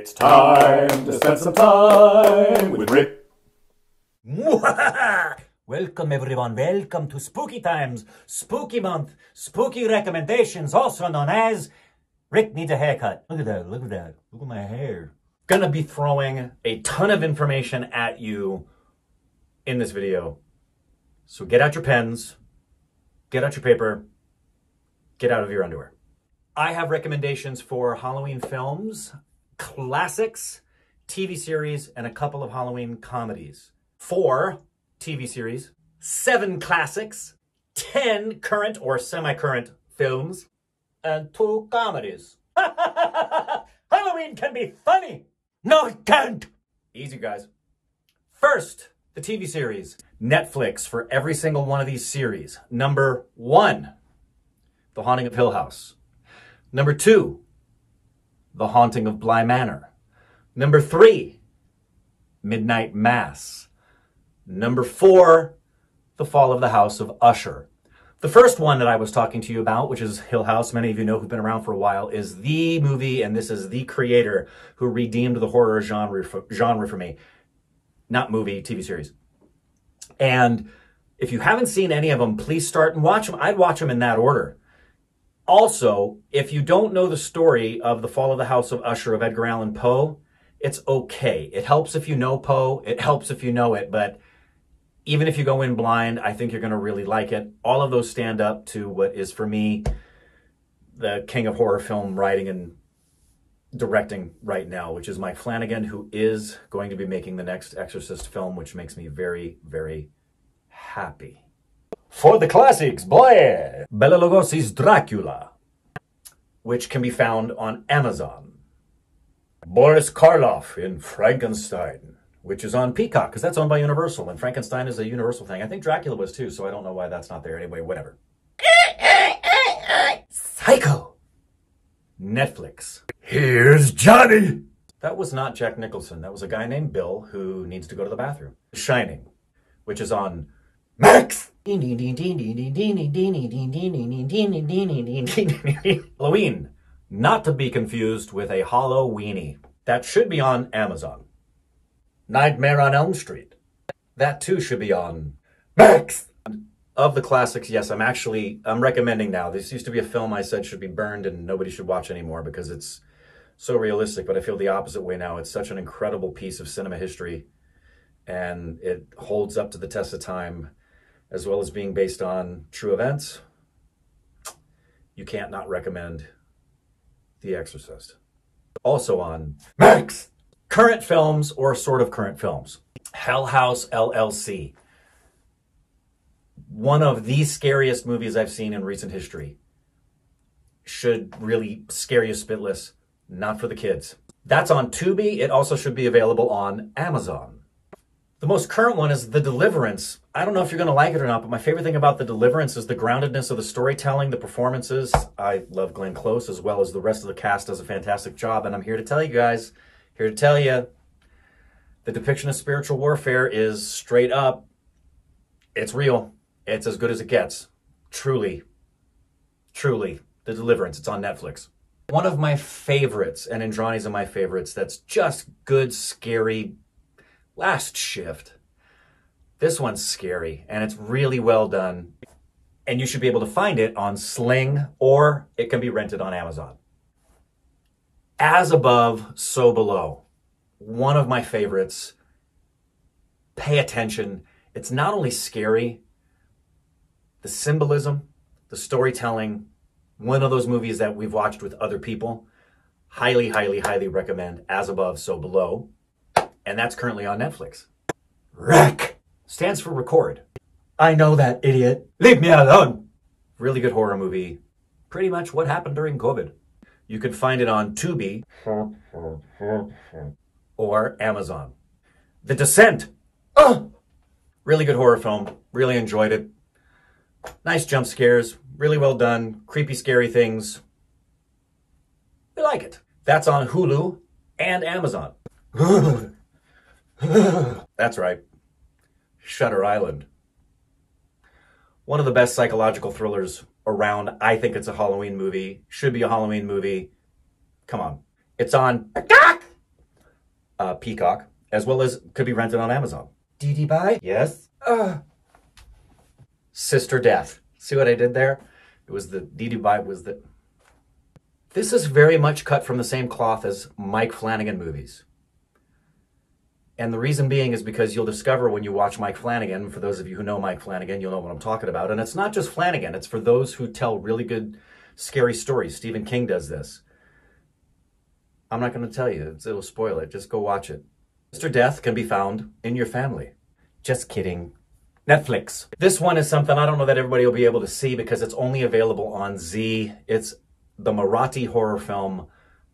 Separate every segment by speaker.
Speaker 1: It's time to spend some time with Rick.
Speaker 2: welcome everyone, welcome to Spooky Times, Spooky Month, Spooky Recommendations, also known as Rick Needs a Haircut. Look at that, look at that, look at my hair. Gonna be throwing a ton of information at you in this video. So get out your pens, get out your paper, get out of your underwear. I have recommendations for Halloween films, classics, TV series, and a couple of Halloween comedies. Four TV series, seven classics, 10 current or semi current films, and two comedies. Halloween can be funny! No, it can't! Easy, guys. First, the TV series. Netflix for every single one of these series. Number one, The Haunting of Hill House. Number two, The Haunting of Bly Manor. Number three, Midnight Mass. Number four, The Fall of the House of Usher. The first one that I was talking to you about, which is Hill House, many of you know who've been around for a while, is the movie, and this is the creator who redeemed the horror genre for, genre for me. Not movie, TV series. And if you haven't seen any of them, please start and watch them. I'd watch them in that order. Also, if you don't know the story of the fall of the House of Usher of Edgar Allan Poe, it's okay. It helps if you know Poe. It helps if you know it, but even if you go in blind, I think you're going to really like it. All of those stand up to what is for me the king of horror film writing and directing right now, which is Mike Flanagan, who is going to be making the next Exorcist film, which makes me very, very happy. For the classics, boy! Bela Lugosi's Dracula, which can be found on Amazon. Boris Karloff in Frankenstein, which is on Peacock, because that's owned by Universal, and Frankenstein is a Universal thing. I think Dracula was too, so I don't know why that's not there. Anyway, whatever. Psycho! Netflix. Here's Johnny! That was not Jack Nicholson. That was a guy named Bill who needs to go to the bathroom. Shining, which is on Max! Halloween, not to be confused with a Halloweenie. That should be on Amazon. Nightmare on Elm Street. That too should be on Max. Of the classics, yes, I'm actually I'm recommending now. This used to be a film I said should be burned and nobody should watch anymore because it's so realistic, but I feel the opposite way now. It's such an incredible piece of cinema history and it holds up to the test of time as well as being based on true events. You can't not recommend The Exorcist. Also on Max current films or sort of current films. Hell House LLC. One of the scariest movies I've seen in recent history. Should really scare you spitless, not for the kids. That's on Tubi. It also should be available on Amazon. The most current one is The Deliverance. I don't know if you're going to like it or not, but my favorite thing about The Deliverance is the groundedness of the storytelling, the performances. I love Glenn Close as well as the rest of the cast does a fantastic job. And I'm here to tell you guys, here to tell you, the depiction of spiritual warfare is straight up. It's real. It's as good as it gets. Truly. Truly. The Deliverance. It's on Netflix. One of my favorites, and Indrani's of my favorites, that's just good, scary, last shift. This one's scary, and it's really well done. And you should be able to find it on Sling, or it can be rented on Amazon. As above, so below. One of my favorites. Pay attention. It's not only scary, the symbolism, the storytelling, one of those movies that we've watched with other people. Highly, highly, highly recommend As Above, So Below. And that's currently on Netflix. REC stands for record. I know that, idiot. Leave me alone. Really good horror movie. Pretty much what happened during COVID. You can find it on Tubi or Amazon. The Descent. Oh, really good horror film. Really enjoyed it. Nice jump scares. Really well done. Creepy, scary things. We like it. That's on Hulu and Amazon. That's right. Shutter Island. One of the best psychological thrillers around. I think it's a Halloween movie. Should be a Halloween movie. Come on. It's on uh, Peacock, as well as could be rented on Amazon. Dee Bye? Yes. Uh. Sister Death. See what I did there? It was the Dee Bye was the. This is very much cut from the same cloth as Mike Flanagan movies. And the reason being is because you'll discover when you watch Mike Flanagan, for those of you who know Mike Flanagan, you'll know what I'm talking about. And it's not just Flanagan, it's for those who tell really good, scary stories. Stephen King does this. I'm not going to tell you, it'll spoil it. Just go watch it. Mr. Death can be found in your family. Just kidding. Netflix. This one is something I don't know that everybody will be able to see because it's only available on Z. It's the Marathi horror film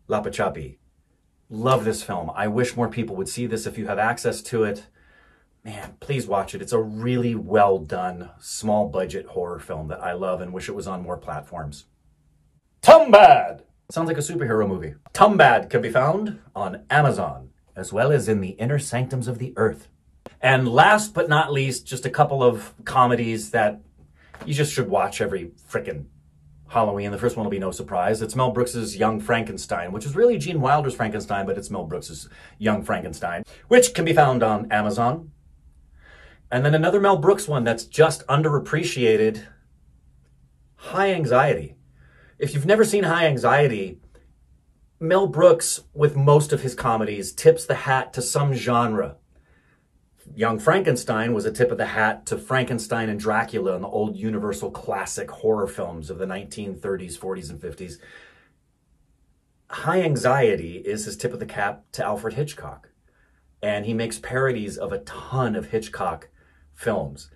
Speaker 2: La Lapachhapi. Love this film. I wish more people would see this if you have access to it. Man, please watch it. It's a really well done, small budget horror film that I love and wish it was on more platforms. Tumbad! Sounds like a superhero movie. Tumbad can be found on Amazon, as well as in the inner sanctums of the earth. And last but not least, just a couple of comedies that you just should watch every frickin' Halloween. The first one will be no surprise. It's Mel Brooks's Young Frankenstein, which is really Gene Wilder's Frankenstein, but it's Mel Brooks's Young Frankenstein, which can be found on Amazon. And then another Mel Brooks one that's just underappreciated High Anxiety. If you've never seen High Anxiety, Mel Brooks, with most of his comedies, tips the hat to some genre Young Frankenstein was a tip of the hat to Frankenstein and Dracula and the old Universal classic horror films of the 1930s, 40s, and 50s. High Anxiety is his tip of the cap to Alfred Hitchcock. And he makes parodies of a ton of Hitchcock films.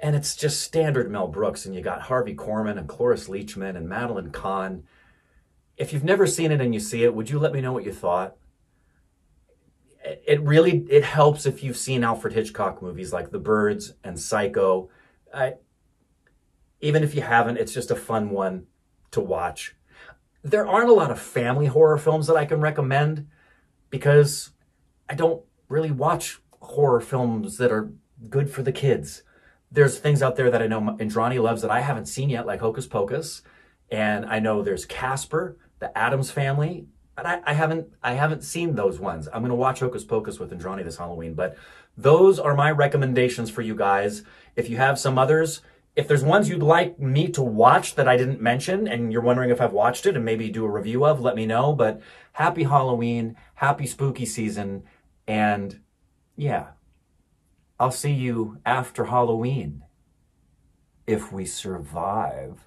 Speaker 2: And it's just standard Mel Brooks. And you got Harvey Korman and Cloris Leachman and Madeline Kahn. If you've never seen it and you see it, would you let me know what you thought? It really it helps if you've seen Alfred Hitchcock movies like The Birds and Psycho. I, even if you haven't, it's just a fun one to watch. There aren't a lot of family horror films that I can recommend because I don't really watch horror films that are good for the kids. There's things out there that I know Indrani loves that I haven't seen yet, like Hocus Pocus, and I know there's Casper, the Addams Family, but I, I, haven't I haven't seen those ones. I'm gonna watch Hocus Pocus with Indrani this Halloween, but those are my recommendations for you guys. If you have some others, if there's ones you'd like me to watch that I didn't mention and you're wondering if I've watched it and maybe do a review of, let me know. But happy Halloween, happy spooky season, and yeah, I'll see you after Halloween if we survive.